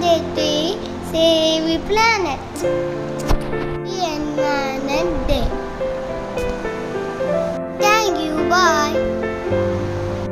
Day, Save Planet. Environment Day. Thank you. Bye.